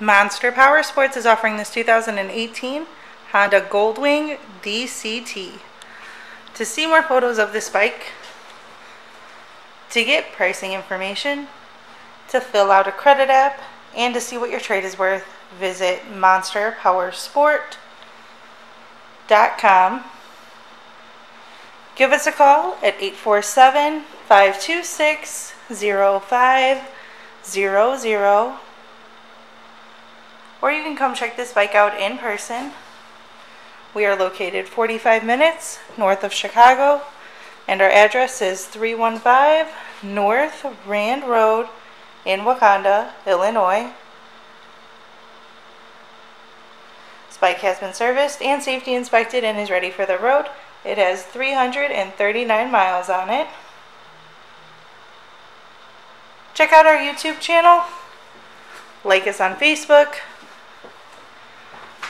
Monster Power Sports is offering this 2018 Honda Goldwing DCT. To see more photos of this bike, to get pricing information, to fill out a credit app, and to see what your trade is worth, visit monsterpowersport.com. Give us a call at 847 526 0500 or you can come check this bike out in person. We are located 45 minutes north of Chicago and our address is 315 North Rand Road in Wauconda, Illinois. This bike has been serviced and safety inspected and is ready for the road. It has 339 miles on it. Check out our YouTube channel. Like us on Facebook.